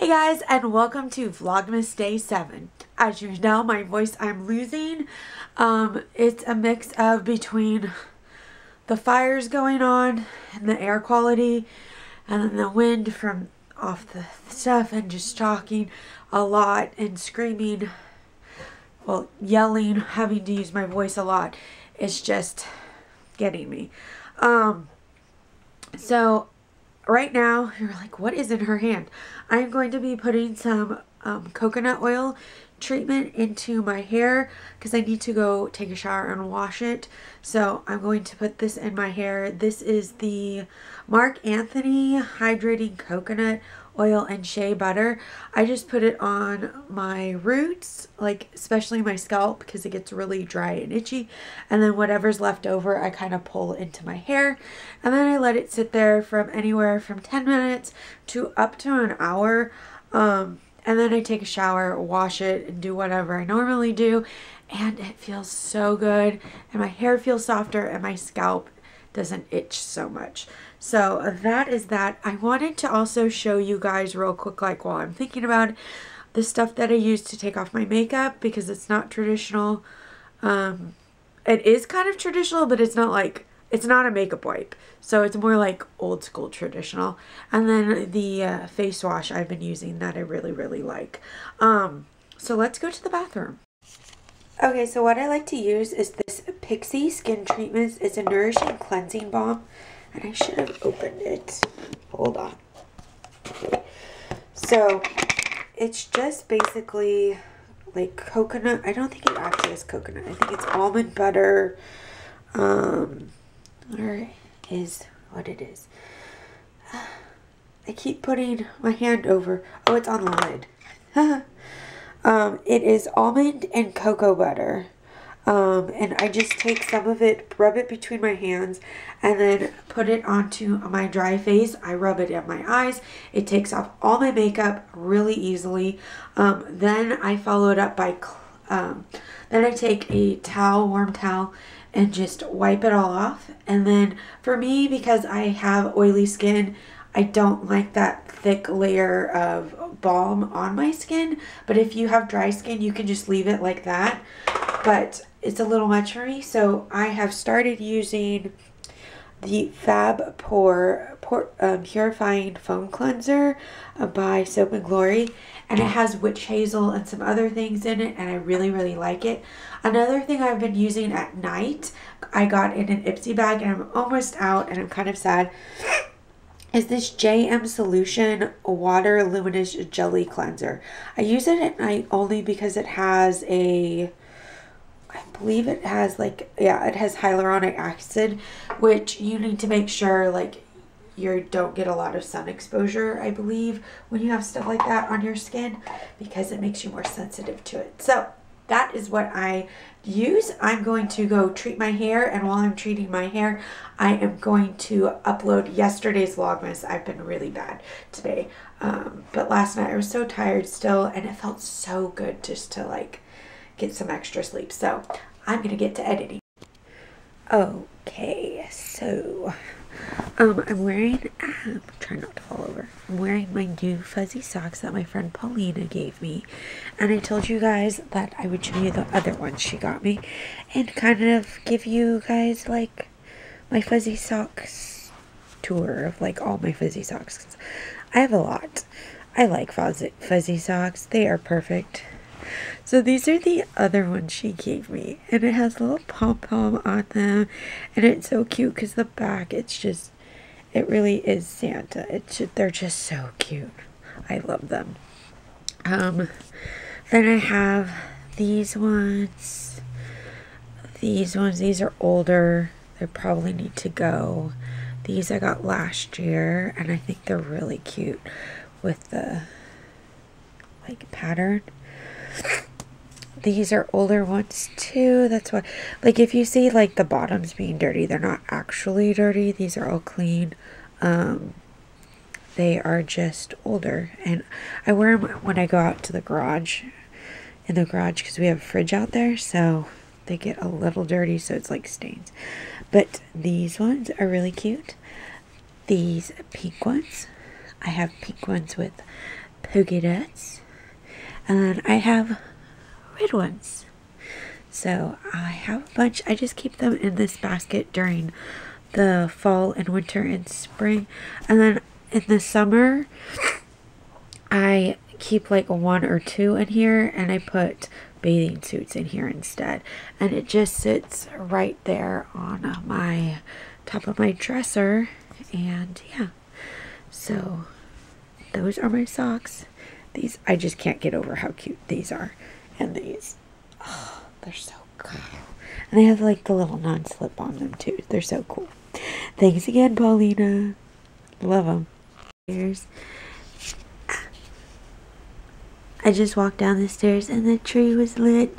Hey guys, and welcome to Vlogmas Day 7. As you know, my voice I'm losing. Um, it's a mix of between the fires going on and the air quality and then the wind from off the stuff and just talking a lot and screaming, well, yelling, having to use my voice a lot. It's just getting me. Um, so right now, you're like, what is in her hand? I'm going to be putting some um, coconut oil treatment into my hair because I need to go take a shower and wash it. So I'm going to put this in my hair. This is the Marc Anthony Hydrating Coconut Oil and Shea Butter. I just put it on my roots, like especially my scalp because it gets really dry and itchy. And then whatever's left over, I kind of pull into my hair. And then I let it sit there from anywhere from 10 minutes to up to an hour. Um, and then I take a shower, wash it, and do whatever I normally do. And it feels so good. And my hair feels softer, and my scalp doesn't itch so much. So that is that. I wanted to also show you guys real quick, like while I'm thinking about the stuff that I use to take off my makeup because it's not traditional. Um, it is kind of traditional, but it's not like it's not a makeup wipe. So it's more like old school traditional. And then the uh, face wash I've been using that I really, really like. Um, so let's go to the bathroom. Okay, so what I like to use is this Pixi Skin Treatments. It's a nourishing cleansing balm. And I should have opened it. Hold on. So it's just basically like coconut. I don't think it actually is coconut. I think it's almond butter. Um, where is what it is. I keep putting my hand over. Oh, it's on the lid. um, it is almond and cocoa butter. Um, and I just take some of it, rub it between my hands, and then put it onto my dry face. I rub it in my eyes. It takes off all my makeup really easily. Um, then I follow it up by, um, then I take a towel, warm towel, and just wipe it all off. And then for me, because I have oily skin, I don't like that thick layer of balm on my skin. But if you have dry skin, you can just leave it like that. But it's a little much for me. So I have started using the Fab Pore, um, Purifying Foam Cleanser uh, by Soap and Glory. And it has witch hazel and some other things in it. And I really, really like it. Another thing I've been using at night, I got in an Ipsy bag and I'm almost out and I'm kind of sad, is this JM Solution Water Luminous Jelly Cleanser. I use it at night only because it has a I believe it has like yeah it has hyaluronic acid which you need to make sure like you don't get a lot of sun exposure I believe when you have stuff like that on your skin because it makes you more sensitive to it. So that is what I use. I'm going to go treat my hair and while I'm treating my hair I am going to upload yesterday's vlogmas. I've been really bad today um, but last night I was so tired still and it felt so good just to like get some extra sleep. So I'm going to get to editing. Okay, so um, I'm wearing, I'm trying not to fall over. I'm wearing my new fuzzy socks that my friend Paulina gave me. And I told you guys that I would show you the other ones she got me. And kind of give you guys like my fuzzy socks tour of like all my fuzzy socks. I have a lot. I like fuzzy, fuzzy socks. They are perfect. So these are the other ones she gave me. And it has a little pom-pom on them. And it's so cute because the back, it's just, it really is Santa. It's just, they're just so cute. I love them. Um, then I have these ones. These ones, these are older. They probably need to go. These I got last year. And I think they're really cute with the, like, pattern these are older ones too. That's why, like, if you see, like, the bottoms being dirty, they're not actually dirty. These are all clean. Um, they are just older. And I wear them when I go out to the garage, in the garage, because we have a fridge out there. So they get a little dirty, so it's like stains. But these ones are really cute. These pink ones. I have pink ones with polka dots. And I have red ones. So I have a bunch. I just keep them in this basket during the fall and winter and spring. And then in the summer, I keep like one or two in here and I put bathing suits in here instead. And it just sits right there on my top of my dresser. And yeah, so those are my socks. These, I just can't get over how cute these are. And these, oh, they're so cool. And they have like the little non-slip on them too. They're so cool. Thanks again, Paulina. Love them. Here's ah. I just walked down the stairs and the tree was lit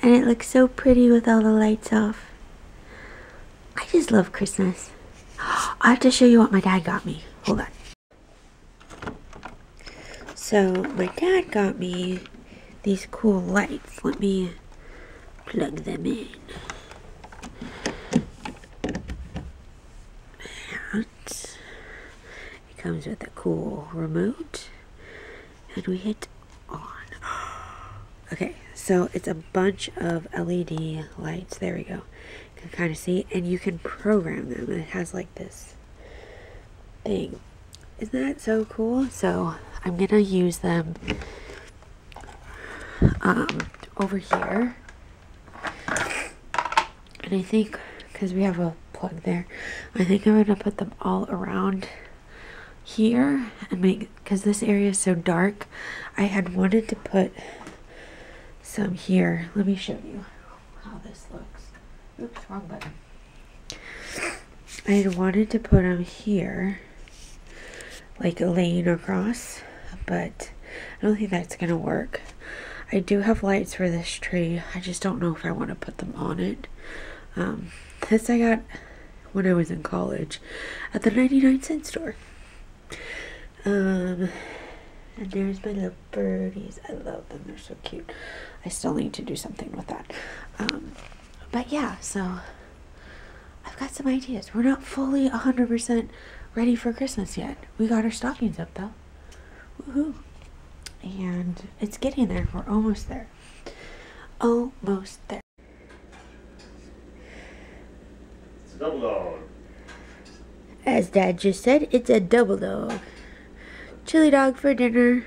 and it looked so pretty with all the lights off. I just love Christmas. I have to show you what my dad got me. Hold on. So, my dad got me these cool lights. Let me plug them in. And it comes with a cool remote. And we hit on. Okay, so it's a bunch of LED lights. There we go. You can kind of see, and you can program them. It has like this thing. Isn't that so cool? So I'm gonna use them um, over here. And I think, because we have a plug there, I think I'm gonna put them all around here and make because this area is so dark I had wanted to put some here. Let me show you how this looks. Oops wrong button. I had wanted to put them here like laying across but I don't think that's gonna work I do have lights for this tree I just don't know if I want to put them on it um, this I got when I was in college at the 99 cent store um, and there's my little birdies. I love them. They're so cute. I still need to do something with that. Um, but yeah, so I've got some ideas. We're not fully 100% ready for Christmas yet. We got our stockings up though. Woohoo. And it's getting there. We're almost there. Almost there. It's a double dog. As Dad just said, it's a double dog. Chili dog for dinner.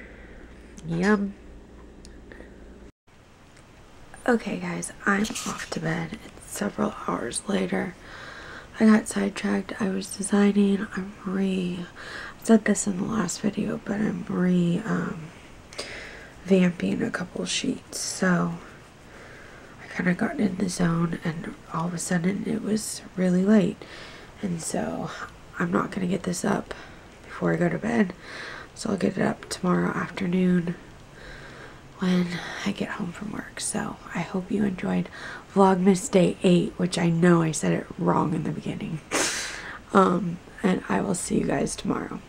Yum. Okay, guys, I'm off to bed. It's several hours later. I got sidetracked. I was designing. I'm re. I said this in the last video, but I'm re um, vamping a couple sheets. So I kind of got in the zone, and all of a sudden it was really late, and so I'm not gonna get this up before I go to bed. So I'll get it up tomorrow afternoon when I get home from work. So I hope you enjoyed Vlogmas Day 8, which I know I said it wrong in the beginning. um, and I will see you guys tomorrow.